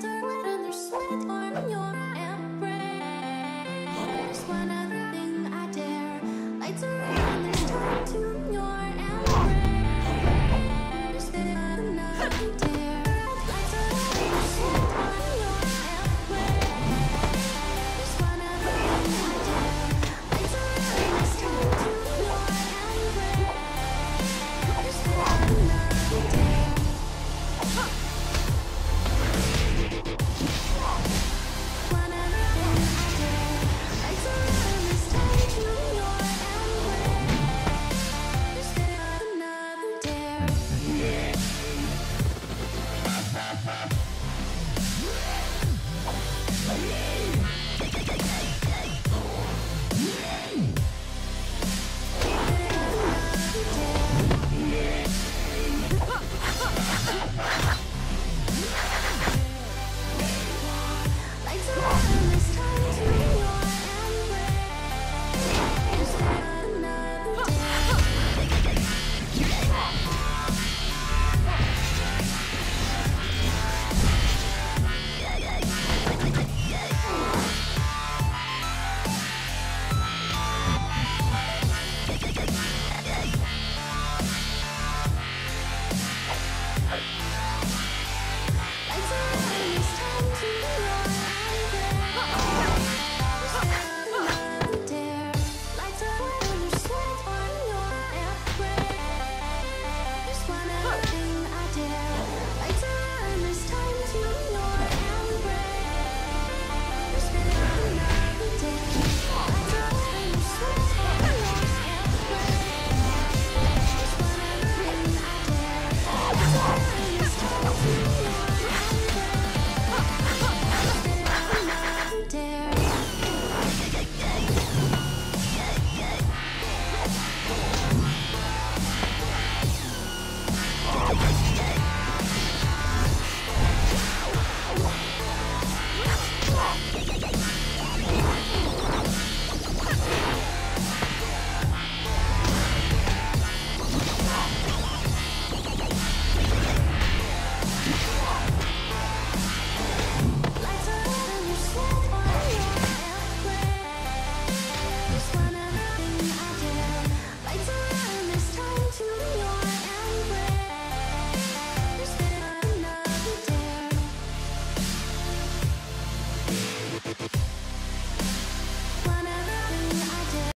are wet and there's sweat on your Look!